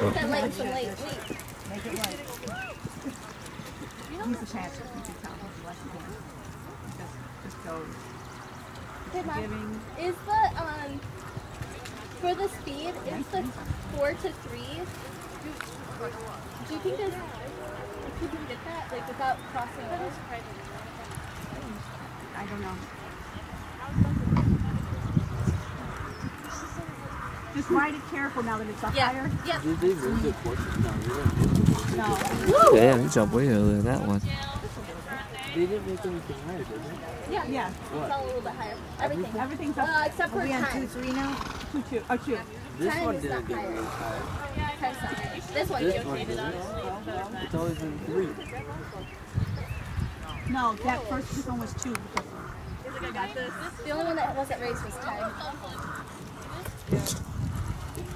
That light, some light. Wait. Make it white. He's a patcher. You can tell he's less than him. Just, just goes. Hey, Mom. Giving. Is the um for the speed? Is the four to three? Do, do you think there's if you can get that like without crossing over? I don't know. Just ride it careful now that it's a Yeah. higher. Yep. Did they move the courses? No. No. Damn, you jumped way earlier than that one. They didn't make anything higher, did they? Yeah. Yeah. It's all a little bit higher. Everything. Everything's up. Uh, except for Are we on two, time. three now? Two, two. Oh, two. This Time one is didn't not get higher. raised high. Time's not higher. This one This did. one didn't. It's always been three. No, that first one was two. The only one that wasn't raised was time. Alright.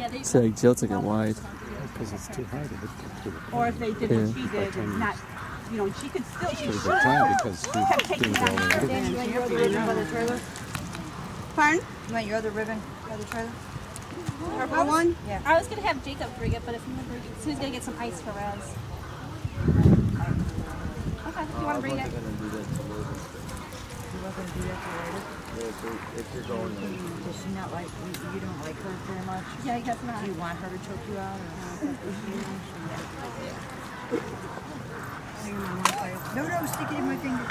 Yeah, they So like Jill took it wide. Because it's too high to hit to the Or if they did Yeah. what she did, and not, you know, she could still, she pretty should good time because kept taking didn't go all the way. back. Dan, you want your other ribbon by the trailer? Pardon? You want your other ribbon by the trailer? Purple one? I was gonna have Jacob bring it, but if you want to bring it, so he's gonna get some ice for Raz. Okay, if you want to bring it. I'm gonna do that to later. You want them to do that to later? If you're- going there. Does she not like, you, you don't like her very much? Yeah, I guess not. Do you want her to choke you out or? No, no, stick it in my finger.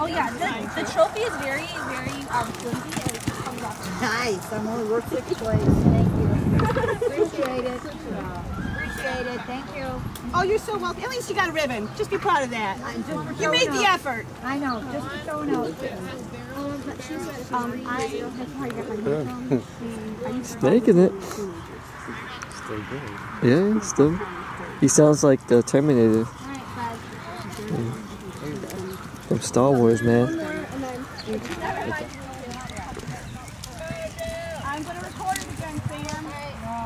Oh yeah, the, the trophy is very, very um, flimsy and it comes off. Nice, I'm only worth six place. Thank you. Appreciate it. Appreciate it, thank you. Oh, you're so welcome. At least you got a ribbon. Just be proud of that. Just You made showing the effort. I know, just for showing up. Um, I that's how I my name from. She, I used to Making it. Still good. Yeah, still. He sounds like the Terminator Alright, bye. from Star Wars, man. And then I'm gonna record it again, Sam. All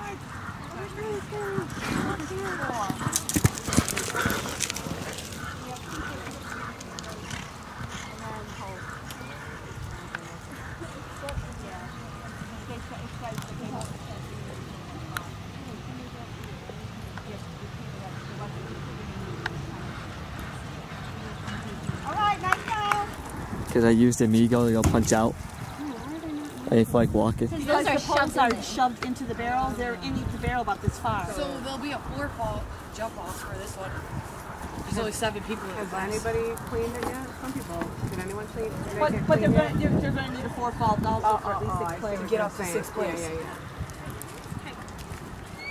right, nice now. Because I used Amigo to go punch out. I didn't feel like walking. Those are shoved, are shoved into the barrel. They're in the barrel about this far. So there'll be a four fall jump off for this one. There's only seven people in the Has class. anybody cleaned it yet? Some people. Did anyone clean did they But, get but they're gonna, they're, they're gonna need a four fall also Oh, for at oh, least oh, oh, six I see players. what Get you're off to saying. sixth place. Yeah, yeah, yeah.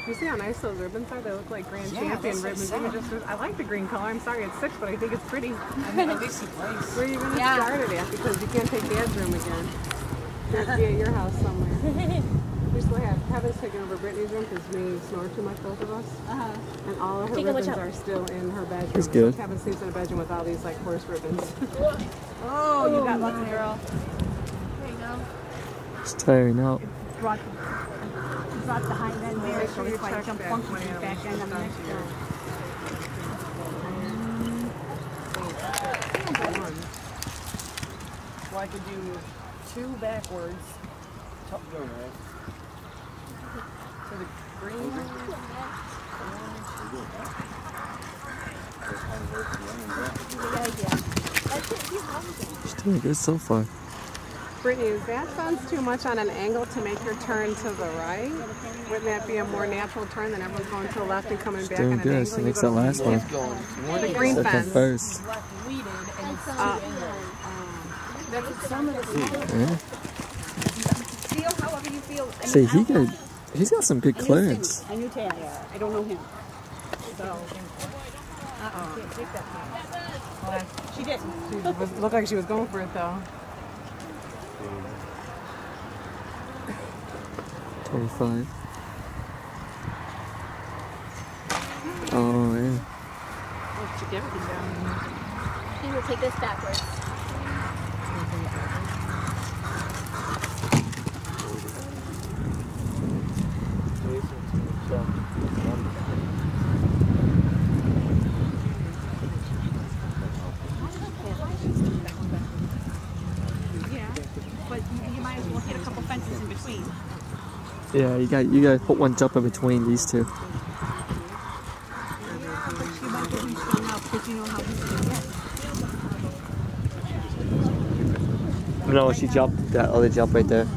You see how nice those ribbons are? They look like grand Yeah, champion ribbons. I'm just, I like the green color. I'm sorry it's six, but I think it's pretty. I mean, at least he plays. Where are you going to Yeah. start it at? Because you can't take Dad's room again. You have to be at your house somewhere. We still have Kevin's taking over Brittany's room because we snore too much, both of us. Uh-huh. And all of her Take ribbons are still in her bedroom. That's good. So Kevin sleeps in a bedroom with all these like horse ribbons. Oh, you got lucky, girl. there you go. It's tiring out. Brought, you brought the hind end there, Make so sure you it's like jump back funky when back animals end on the come next to you. one. So I could do two backwards. Go, right? So the green one. Good idea. That's it. He's awesome. She's doing good so far. Brittany, is that sun's too much on an angle to make her turn to the right? Wouldn't that be a more natural turn than everyone going to the left and coming back Doing on an good. angle? She You makes that to- last one. The green Second fence. first. left weeded and it's Uh, that's what some of the Yeah. Feel however you feel. See, he got, he's got some good know. clearance. I knew Tad. I don't know him. So Uh-oh. She did. she was, looked like she was going for it though. Twenty-five. Oh yeah. Oh, she did everything down. You will take this backwards. Yeah. But you, you might as well hit a couple fences in between. Yeah, you got you got to put one jump in between these two. No, she jumped that other jump right there.